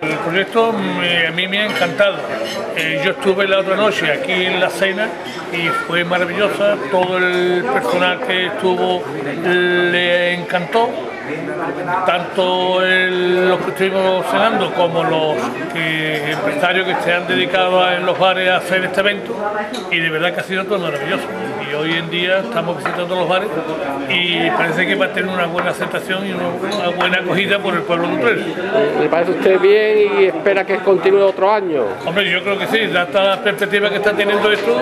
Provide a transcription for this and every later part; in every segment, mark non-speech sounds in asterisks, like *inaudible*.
El proyecto a mí me ha encantado. Eh, yo estuve la otra noche aquí en la cena y fue maravillosa. Todo el personal que estuvo le encantó tanto el- los que estuvimos cenando como los que- empresarios que se han dedicado a- en los bares a hacer este evento. Y de verdad que ha sido todo maravilloso. Y hoy en día estamos visitando los bares y parece que va a tener una buena aceptación y una, buena acogida por el pueblo de Utrera. ¿Le parece usted bien y espera que continúe otro año? Hombre, yo creo que sí, dada la perspectiva que está teniendo esto,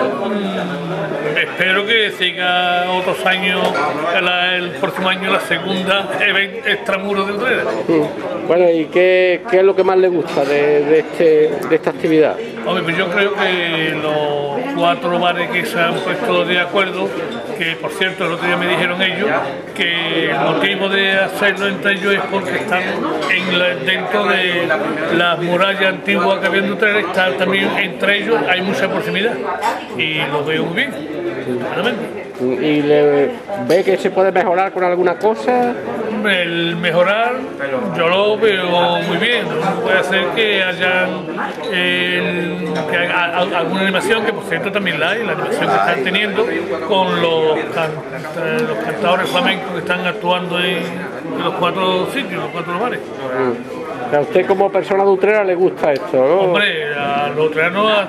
espero que siga otros años, la- el próximo año la segunda event extramuro de Utrera. Mm. Bueno, ¿y qué, qué es lo que más le gusta de, de este, de esta actividad? Hombre, pues yo creo que los cuatro bares que se han puesto de acuerdo, que por cierto el otro día me dijeron ellos, que el motivo de hacerlo entre ellos es porque están en la- dentro de las murallas antiguas que había en Utrera, está también entre ellos, hay mucha proximidad y lo veo muy bien, ¿Y le ve que se puede mejorar con alguna cosa? El mejorar yo lo veo muy bien. Puede ser que haya que haga alguna animación, que por cierto también la hay, la animación que están teniendo con los, eh, los cantadores flamencos que están actuando en, en los cuatro sitios, los cuatro bares. O sea, a usted como persona de Utrera le gusta esto, ¿no? Hombre, a los utreranos, a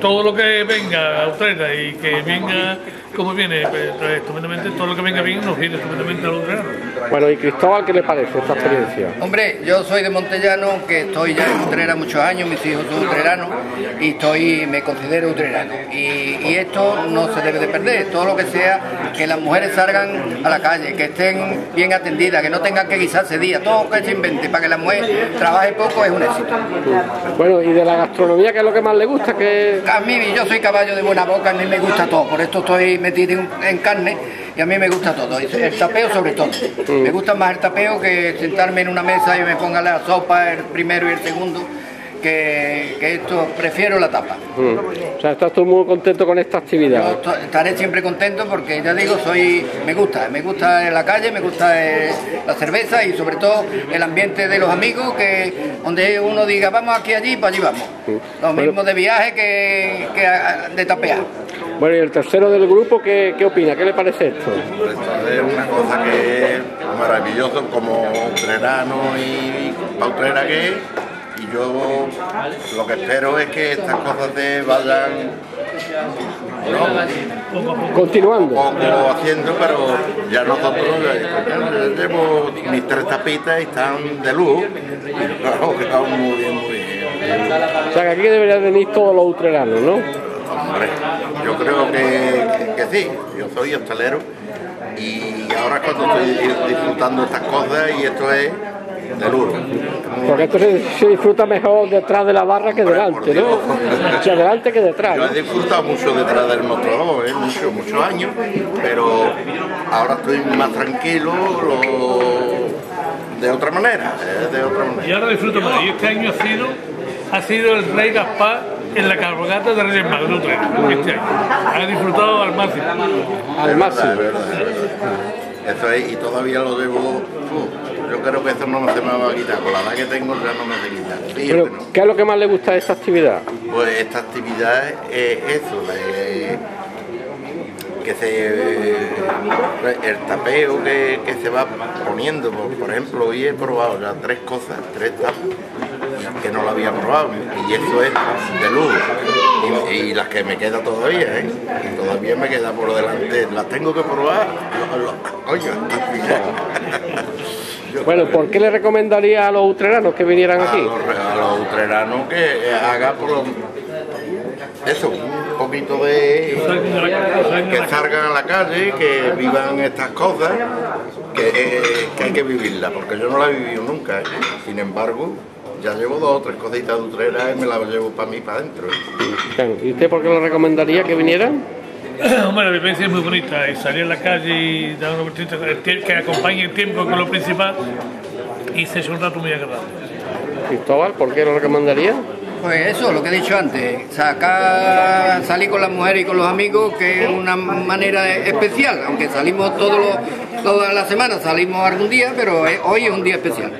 todo lo que venga a y que venga como viene, pues, estupendamente, todo lo que venga bien nos viene estupendamente a los utreranos. Bueno, ¿y Cristóbal qué le parece esta experiencia? Hombre, yo soy de Montellano, que estoy ya en Utrera muchos años, mis hijos son utreranos y estoy, me considero utrerano. Y, y esto no se debe de perder, todo lo que sea que las mujeres salgan a la calle, que estén bien atendidas, que no tengan que guisarse día, todo lo que se invente para que la mujer trabaje poco es un éxito. Bueno, ¿y de la gastronomía qué es lo que más le gusta? Que A mí, yo soy caballo de buena boca, a mí me gusta todo, por esto estoy en, carne y a mí me gusta todo, el tapeo sobre todo. Me gusta más el tapeo que sentarme en una mesa y me ponga la sopa, el primero y el segundo, que, que esto, prefiero la tapa. Mm. O sea, estás tú muy contento con esta Yo actividad. esto- estaré siempre contento porque ya digo, soy, me gusta, me gusta la calle, me gusta eh, la cerveza y sobre todo el ambiente de los amigos, que donde uno diga vamos aquí allí, para allí vamos. Lo mismo de viaje que, que de tapear. Bueno, y el tercero del grupo, ¿qué, qué opina? ¿Qué le parece esto? Esto es una cosa que es maravilloso como utrerano y pautrera que es. Y yo lo que espero es que estas cosas se vayan ¿no? Continuando. poco haciendo, pero ya nosotros ya llevo mis tres tapitas y están de luz. Y claro, que están muy bien, muy bien. O sea, que aquí deberían venir todos los utreranos, ¿no? Hombre, yo creo que, que- que sí, yo soy hostelero y ahora cuando estoy disfrutando estas cosas y esto es de luz. Porque esto se, se disfruta mejor detrás de la barra que delante, ¿no? O sea, *laughs* delante que detrás. Yo he disfrutado mucho detrás del mostrador, ¿eh? muchos, muchos años, pero ahora estoy más tranquilo lo- de otra manera, ¿eh? de otra manera. Y ahora disfruto más. Y este año ha sido, ha sido el Rey Gaspar en la cabalgata de Reyes Utrera, este año. Ha disfrutado al máximo. Al máximo. Eso es, y todavía lo debo. uf, yo creo que eso no se me va a quitar. Con la edad que tengo ya no me se quita. Sí, Pero, bueno, ¿qué es lo que más le gusta de esta actividad? pues esta actividad es eso, de- que se el tapeo que, que se va poniendo. Por, por ejemplo, hoy he probado ya tres cosas, tres tapas que no lo había probado y eso es de luz y, y las que me queda todavía ¿eh? y todavía me queda por delante las tengo que probar *laughs* coño *laughs* Bueno, ¿por qué le recomendaría a los utreranos que vinieran a aquí? los, a los utreranos que haga por lo- eso, un poquito de que salgan a la calle, que vivan estas cosas, que, eh, que hay que vivirlas, porque yo no la he vivido nunca. ¿eh? Sin embargo, ya llevo dos o tres cositas de utrera y me las llevo para mí, para adentro. ¿Y usted por qué le recomendaría que vinieran? *coughs* Hombre, la vivencia es muy bonita y salir a la calle y dar una vueltita que acompañe el tiempo con lo principal y se hace un rato muy agradable. Cristóbal, ¿por qué lo recomendaría? Pues eso, lo que he dicho antes, sacar, salir con las mujeres y con los amigos, que es una manera especial, aunque salimos todos los, todas las semanas, salimos algún día, pero hoy es un día especial.